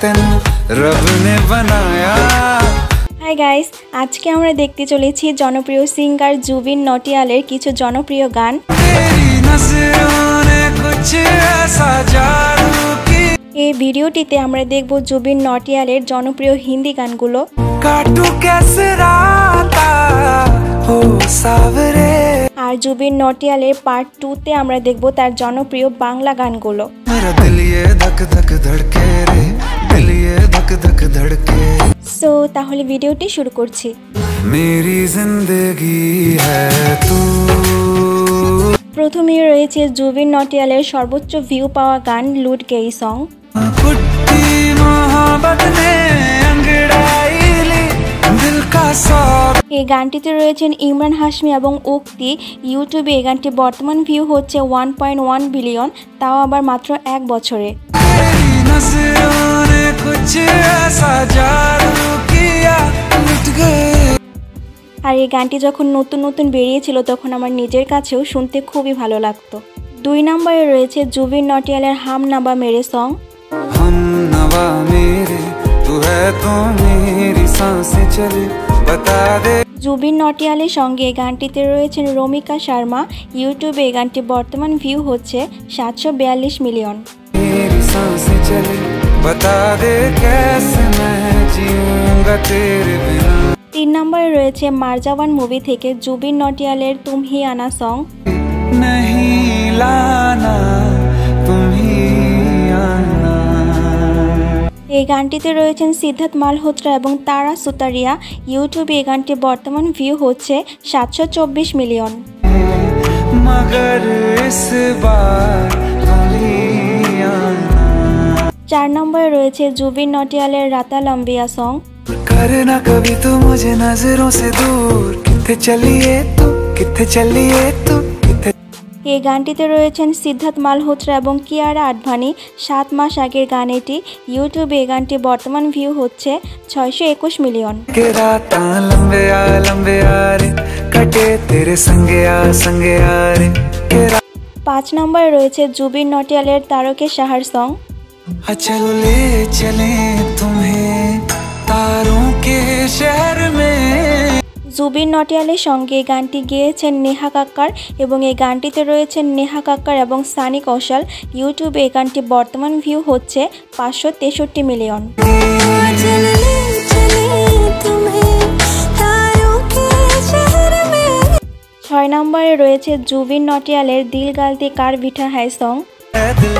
तेनू रब ने बनाया হাই গাইস আজকে আমরা দেখতে চলেছি জনপ্রিয় সিঙ্গার জুবিন নটিয়ালের কিছু জনপ্রিয় গান तेरी नजरों ने कुछ ऐसा जादू की এই ভিডিওটিতে আমরা দেখব জুবিন নটিয়ালের জনপ্রিয় হিন্দি গানগুলো काटू कैसे राता हो सावरे আর জুবিন নটিয়ালের পার্ট টুতে আমরা দেখব তার জনপ্রিয় বাংলা গানগুলো সো তাহলে ভিডিওটি শুরু করছি। প্রথমে রয়েছে জুবিন নটিয়ালের সর্বোচ্চ ভিউ পাওয়া গান লুট গেই সং এই গানটিতে রয়েছেন ইমরান হাশমি এবং উক্তি। ইউটিউবে এই গানটি বর্তমান ভিউ হচ্ছে ওয়ান পয়েন্ট ওয়ান বিলিয়ন তাও আবার মাত্র এক বছরে। আর এই গানটি যখন নতুন নতুন বেরিয়েছিল তখন আমার নিজের কাছেও শুনতে খুবই ভালো লাগতো। দুই নম্বরে রয়েছে জুবিন নটিয়ালের হাম নাবা মেরে সং জুবিন নটিয়ালের সঙ্গে এই গানটিতে রয়েছেন রমিকা শর্মা। ইউটিউবে এই গানটি বর্তমান ভিউ হচ্ছে সাতশো বিয়াল্লিশ মিলিয়ন। बता दे कैसे मैं जीऊंगा तेरे बिना তিন নম্বরে রয়েছে মারজাওয়ান মুভি থেকে জুবিন নটিয়ালের তুম হি আনা সং नहीं लाना तुम ही आना এই গানটিতে রয়েছেন সিদ্ধার্থ মালহোত্রা এবং তারা সুতারিয়া ইউটিউবে এই গানটি বর্তমান ভিউ হচ্ছে সাতশো চব্বিশ মিলিয়ন मगर इस बार तुम ही आना চার নম্বরে রয়েছে জুবিন নটিয়ালের রাতা লম্বিয়া সং करना कभी तो मुझे नजरों से दूर किथे चलिए तू किथे चलिए तू किथे এই গানটিতে রয়েছেন সিদ্ধার্থ মালহোত্রা এবং কিয়ারা আডভানি সাত মাস আগের গান এটি ইউটিউবে এই গানটি বর্তমান ভিউ হচ্ছে ছয়শো একুশ মিলিয়ন के राता लंबे आ लंबे आ रे कटे तेरे संगे आ संगे आ रे के रा- পাঁচ নম্বরে রয়েছে জুবিন নটিয়ালের তারকে সাহার সং आ चलो ले चले तुम्हें तारों के शहर में জুবিন নটিয়ালের সঙ্গে এই গানটি গেয়েছেন নেহা কাক্কার এবং এই গানটিতে রয়েছেন নেহা কাক্কার এবং সানি কৌশল ইউটিউবে এই গানটি বর্তমান ভিউ হচ্ছে পাঁচশো তেষট্টি মিলিয়ন ছয় নম্বরে রয়েছে জুবিন নটিয়ালের দিল গালতি কার বিঠা হাই সং है दिल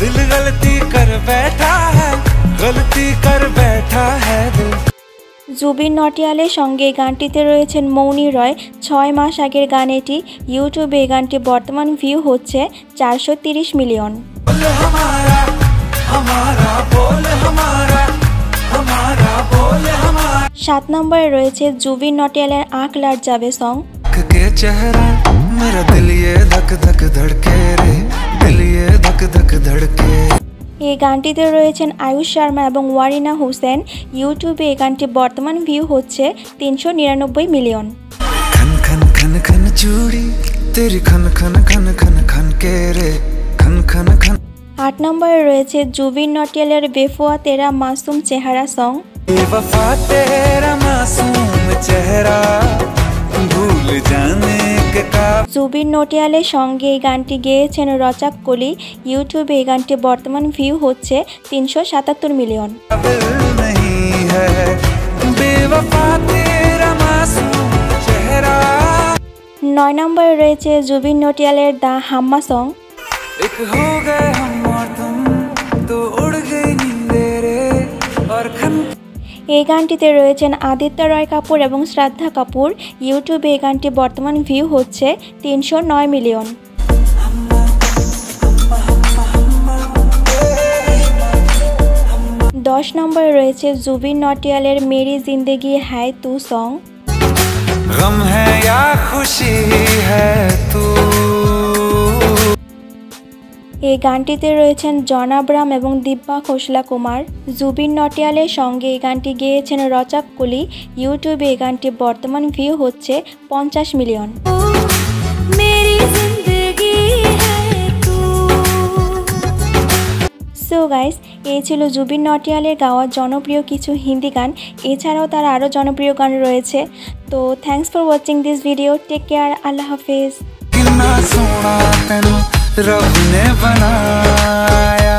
दिल गलती कर बैठा है गलती कर बैठा है दिल জুবিন নটিয়ালের সঙ্গে এই গানটিতে রয়েছেন মৌনি রয় ছয় মাস আগের গান এটি ইউটিউবে এই গানটি বর্তমান ভিউ হচ্ছে চারশো তিরিশ মিলিয়ন बोल हमारा हमारा बोल हमारा हमारा बोल हमारा সাত নম্বরে রয়েছে জুবিন নটিয়ালের আঁক লাট যাবে সং के चेहरा मेरा दिल ये धक এই গানটিতে রয়েছেন আয়ুষ শর্মা এবং ওয়ারিনা হোসেন। ইউটিউবে এই গানটি বর্তমান ভিউ হচ্ছে তিনশো নিরানব্বই মিলিয়ন। আট নম্বরে রয়েছে জুবিন নটিয়ালের বেফুয়া তেরা মাসুম চেহারা সং। চেহারা। জুবিন নটিয়ালের সঙ্গে এই গানটি গেয়েছেন রচাক কোলি। ইউটিউবে এই গানটি বর্তমান ভিউ হচ্ছে তিনশো সাতাত্তর মিলিয়ন। নয় নম্বরে রয়েছে জুবিন নটিয়ালের দ্য হাম্মা সং। এই গানটিতে রয়েছেন আদিত্য রয় কাপুর এবং শ্রদ্ধা কাপুর। ইউটিউবে এই গানটি বর্তমান ভিউ হচ্ছে তিনশো নয় মিলিয়ন দশ নম্বরে রয়েছে জুবিন নটিয়ালের মেরি জিন্দেগি হ্যায় তু সং। হ্যাঁ খুশি হ্যাঁ এই গানটিতে রয়েছেন জন আব্রাম এবং দিব্যা খোসলা কুমার। জুবিন নটিয়ালের সঙ্গে এই গানটি গেয়েছেন রচাক কলি। ইউটিউবে এই গানটি বর্তমান ভিউ হচ্ছে পঞ্চাশ মিলিয়ন। সো গাইস এই ছিল জুবিন নটিয়ালের গাওয়া জনপ্রিয় কিছু হিন্দি গান। এছাড়াও তার আরও জনপ্রিয় গান রয়েছে। তো thanks for watching this video take care আল্লাহ হাফিজ। रब ने बनाया।